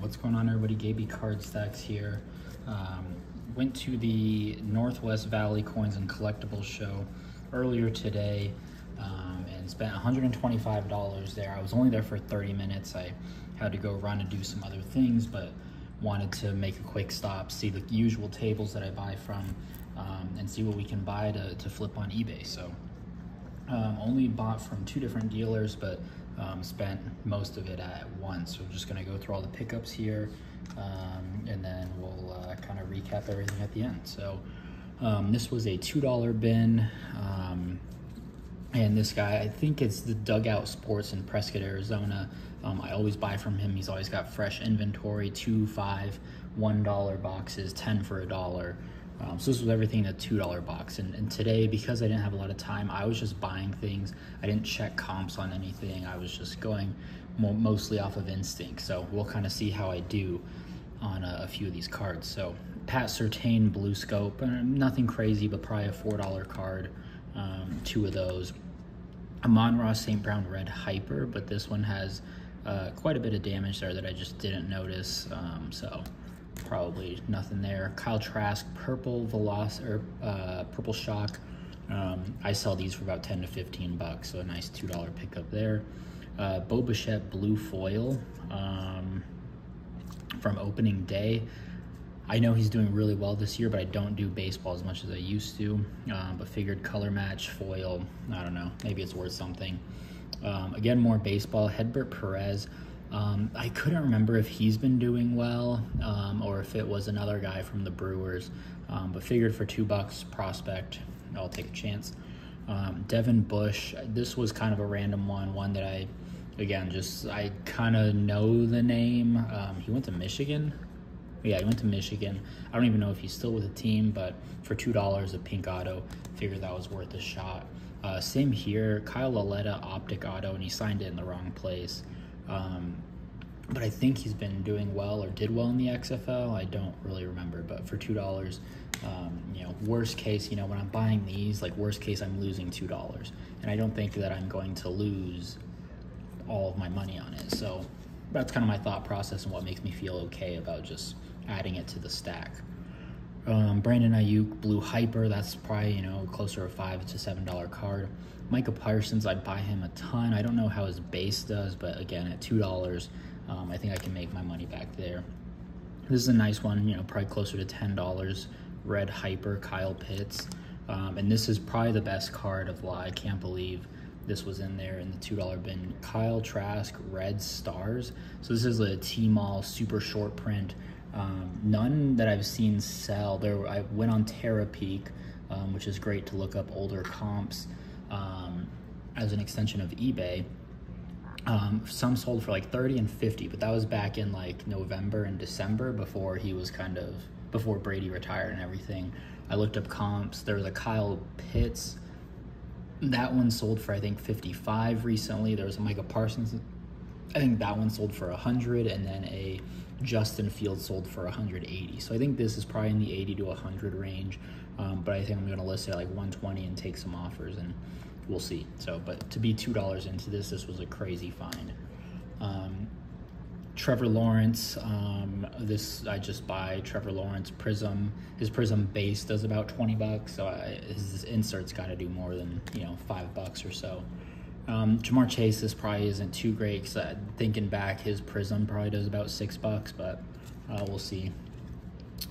what's going on everybody? Gabey Card Stacks here. Um, went to the Northwest Valley Coins and Collectibles show earlier today um, and spent $125 there. I was only there for 30 minutes. I had to go run and do some other things, but wanted to make a quick stop, see the usual tables that I buy from, um, and see what we can buy to, to flip on eBay. So um, only bought from two different dealers, but um, spent most of it at once. So we're just gonna go through all the pickups here, um, and then we'll uh, kind of recap everything at the end. So um, this was a $2 bin. Um, and this guy, I think it's the Dugout Sports in Prescott, Arizona. Um, I always buy from him. He's always got fresh inventory, two, five, one dollar boxes, ten for a dollar. Um, so this was everything in a two dollar box. And, and today, because I didn't have a lot of time, I was just buying things. I didn't check comps on anything. I was just going mo mostly off of instinct. So we'll kind of see how I do on a, a, few of these cards. So Pat Surtain Blue Scope, uh, nothing crazy, but probably a four dollar card. Um, two of those. Amon-Ra St. Brown Red Hyper, but this one has uh, quite a bit of damage there that I just didn't notice. Um, so probably nothing there. Kyle Trask Purple Veloc or uh, Purple Shock. Um, I sell these for about 10 to 15 bucks, so a nice $2 pickup there. Uh, Bo Bichette Blue Foil um, from opening day. I know he's doing really well this year, but I don't do baseball as much as I used to. Um, but figured color match, foil, I don't know, maybe it's worth something. Um, again, more baseball. Hedbert Perez. Um, I couldn't remember if he's been doing well um, or if it was another guy from the Brewers, um, but figured for two bucks prospect, I'll take a chance. Um, Devin Bush. This was kind of a random one, one that I, again, just I kind of know the name. he went to Michigan, yeah, he went to Michigan. I don't even know if he's still with the team, but for two dollars a pink auto, figured that was worth a shot. Uh, same here, Kyle Lauletta optic auto, and he signed it in the wrong place. Um, but I think he's been doing well or did well in the XFL. I don't really remember, but for two dollars, um, you know, worst case, you know, when I'm buying these, like worst case, I'm losing two dollars, and I don't think that I'm going to lose all of my money on it. So that's kind of my thought process and what makes me feel okay about just adding it to the stack. Um, Brandon Aiyuk, Blue Hyper, that's probably, you know, closer to five to seven dollar card. Micah Parsons, I'd buy him a ton. I don't know how his base does, but again, at two dollars, um, I think I can make my money back there. This is a nice one, you know, probably closer to ten dollars. Red Hyper, Kyle Pitts, um, and this is probably the best card of why I can't believe this was in there in the $2 bin. Kyle Trask, Red Stars. So this is a T-Mall super short print. Um, none that I've seen sell. There, I went on Terapeak, um, which is great to look up older comps um, as an extension of eBay. Um, some sold for like 30 and 50, but that was back in like November and December before he was kind of, before Brady retired and everything. I looked up comps. There was a Kyle Pitts. That one sold for, I think, 55 recently. There was a Micah Parsons. I think that one sold for 100, and then a Justin Fields sold for 180. So I think this is probably in the 80 to 100 range. Um, but I think I'm going to list it at like 120 and take some offers, and we'll see. So, but to be two dollars into this, this was a crazy find. Um, Trevor Lawrence, um, this I just buy Trevor Lawrence Prizm. His Prizm base does about 20 bucks, so I, his insert's got to do more than you know five bucks or so. Um, Ja'Marr Chase, this probably isn't too great because uh, thinking back, his Prizm probably does about six bucks, but uh, we'll see.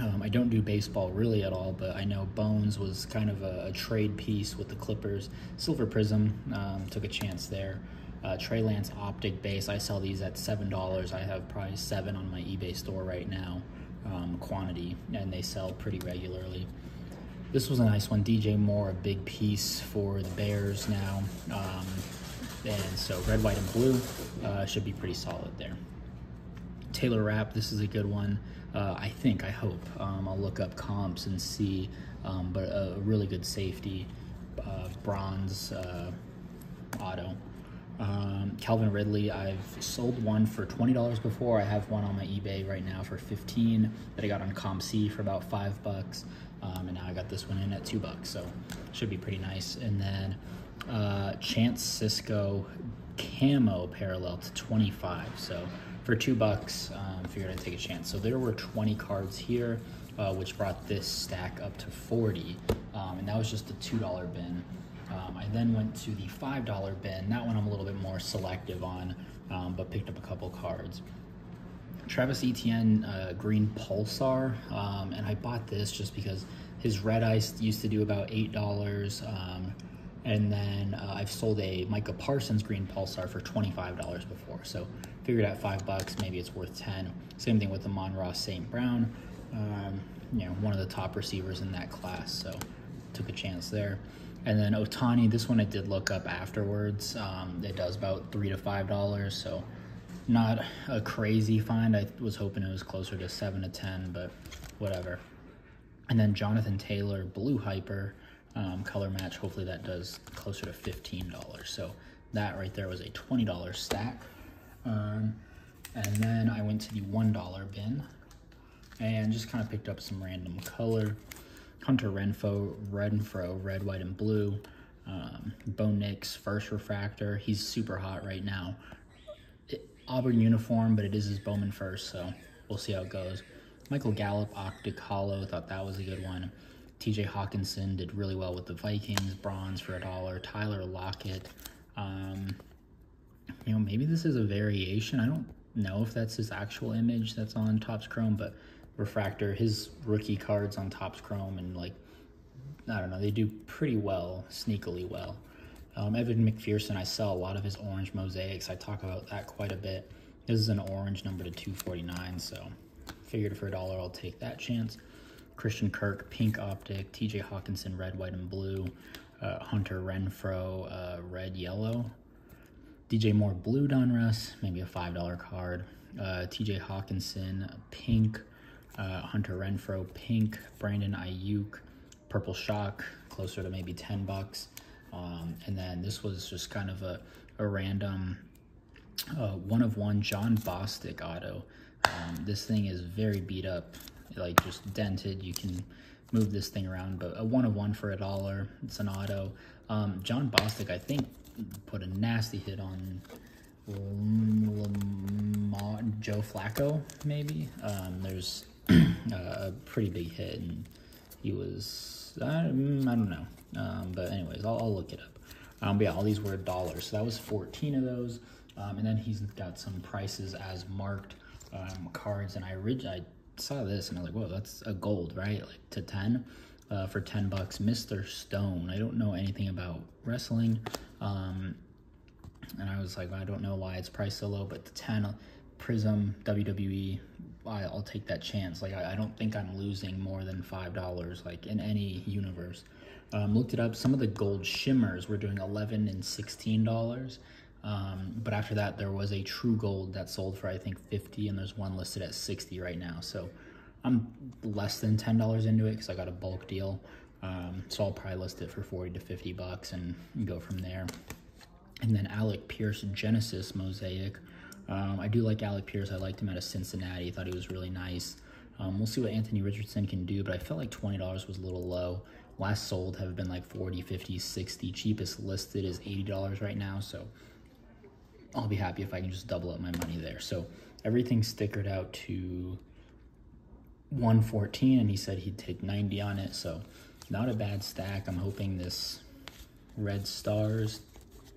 Um, I don't do baseball really at all, but I know Bones was kind of a, a trade piece with the Clippers. Silver Prizm um, took a chance there. Uh, Trey Lance Optic Base, I sell these at $7. I have probably seven on my eBay store right now, um, quantity, and they sell pretty regularly. This was a nice one. DJ Moore, a big piece for the Bears now. Um, and so red, white, and blue uh, should be pretty solid there. Taylor Rapp, this is a good one. Uh, I think, I hope. Um, I'll look up comps and see, um, but a really good safety, uh, bronze uh, auto. Um, Calvin Ridley, I've sold one for $20 before. I have one on my eBay right now for 15 that I got on COMC for about five bucks. Um, and now I got this one in at two bucks, so should be pretty nice. And then uh, Chance Sisco camo parallel to 25. So for two bucks, um, figured I'd take a chance. So there were 20 cards here, uh, which brought this stack up to 40. Um, and that was just a $2 bin. Um, I then went to the $5 bin. That one I'm a little bit more selective on, um, but picked up a couple cards. Travis Etienne uh, Green Pulsar, um, and I bought this just because his red ice used to do about eight dollars, um, and then uh, I've sold a Micah Parsons Green Pulsar for twenty five dollars before, so figured at five bucks maybe it's worth ten. Same thing with the Amon-Ra St. Brown, um, you know one of the top receivers in that class, so took a chance there. And then Ohtani, this one I did look up afterwards. Um, it does about three to five dollars, so not a crazy find. I was hoping it was closer to seven to ten, but whatever. And then Jonathan Taylor, Blue Hyper, um, color match. Hopefully that does closer to fifteen dollars. So that right there was a twenty dollar stack. Um, and then I went to the one dollar bin and just kind of picked up some random color. Hunter Renfrow, Renfrow, red, white, and blue. Um, Bo Nix, first refractor. He's super hot right now. It, Auburn uniform, but it is his Bowman first, so we'll see how it goes. Michael Gallup, Holo, thought that was a good one. TJ Hockenson did really well with the Vikings, bronze for a dollar. Tyler Lockett, um, you know, maybe this is a variation. I don't know if that's his actual image that's on Topps Chrome, but Refractor, his rookie cards on Topps Chrome, and like, I don't know, they do pretty well, sneakily well. Um, Evan McPherson, I sell a lot of his orange mosaics. I talk about that quite a bit. This is an orange number to 249, so figured for a dollar I'll take that chance. Christian Kirk, pink optic. TJ Hockenson, red, white, and blue. Uh, Hunter Renfrow, uh, red, yellow. DJ Moore, blue Donruss, maybe a $5 card. Uh, TJ Hockenson, pink uh, Hunter Renfrow, pink, Brandon Aiyuk, purple shock, closer to maybe 10 bucks. Um, and then this was just kind of a, a random uh, one of one Jon Bostic auto. Um, this thing is very beat up, like just dented. You can move this thing around, but a one of one for a dollar. It's an auto. Um, Jon Bostic, I think, put a nasty hit on Joe Flacco, maybe. Um, there's a pretty big hit, and he was I, I don't know, um, but anyways, I'll, I'll, look it up. Um, but yeah, all these were dollars, so that was 14 of those, um, and then he's got some prices as marked um, cards, and I I saw this and I was like, whoa, that's a gold, right? Like to 10. Uh, for 10 bucks, Mr. Stone. I don't know anything about wrestling. Um, and I was like, I don't know why it's priced so low, but the 10 Prizm WWE I'll take that chance. Like I, I don't think I'm losing more than five dollars, like in any universe. Um, looked it up. Some of the gold shimmers were doing eleven and sixteen dollars. Um, but after that, there was a true gold that sold for I think fifty, and there's one listed at sixty right now. So I'm less than ten dollars into it because I got a bulk deal. Um, so I'll probably list it for forty to fifty bucks and go from there. And then Alec Pierce Genesis Mosaic um, I do like Alec Pierce. I liked him out of Cincinnati. Thought he was really nice. Um, we'll see what Anthony Richardson can do, but I felt like $20 was a little low. Last sold have been like 40, 50, 60. Cheapest listed is $80 right now, so I'll be happy if I can just double up my money there. So everything stickered out to 114, and he said he'd take 90 on it, so not a bad stack. I'm hoping this Red Stars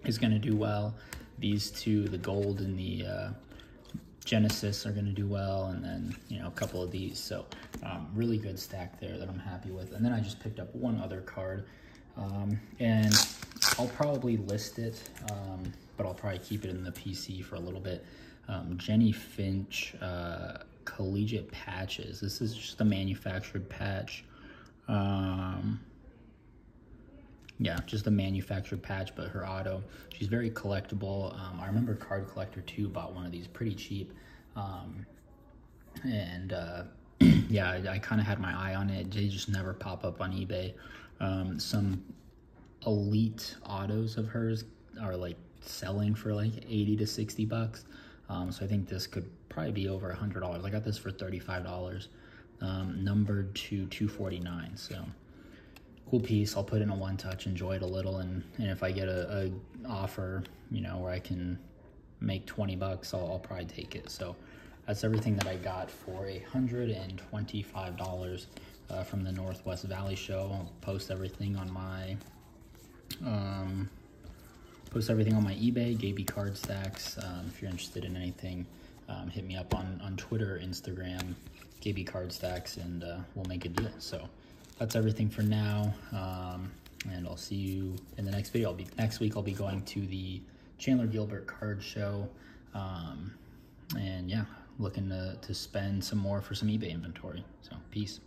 is going to do well these two, the gold and the uh, Genesis, are going to do well, and then you know a couple of these. So um, really good stack there that I'm happy with. And then I just picked up one other card, um, and I'll probably list it, um, but I'll probably keep it in the PC for a little bit. Um, Jennie Finch uh, Collegiate Patches. This is just a manufactured patch. Um, yeah, just a manufactured patch, but her auto. She's very collectible. Um, I remember Card Collector 2 bought one of these pretty cheap. Um, and uh, yeah, I, I kind of had my eye on it. They just never pop up on eBay. Um, some elite autos of hers are like selling for like 80 to 60 bucks. Um, so I think this could probably be over a $100. I got this for $35, um, numbered to 249 So cool piece. I'll put in a one touch, enjoy it a little, and, and if I get a, a offer, you know, where I can make 20 bucks, I'll, I'll probably take it. So that's everything that I got for $125 uh, from the Northwest Valley Show. I'll post everything on my um, post everything on my eBay, Gabey Card Stacks. Um, if you're interested in anything, um, hit me up on, on Twitter, Instagram, Gabey Card Stacks, and uh, we'll make a deal. So that's everything for now. Um, and I'll see you in the next video. I'll be next week. I'll be going to the Chandler Gilbert Card Show, um, and yeah, looking to to spend some more for some eBay inventory. So peace.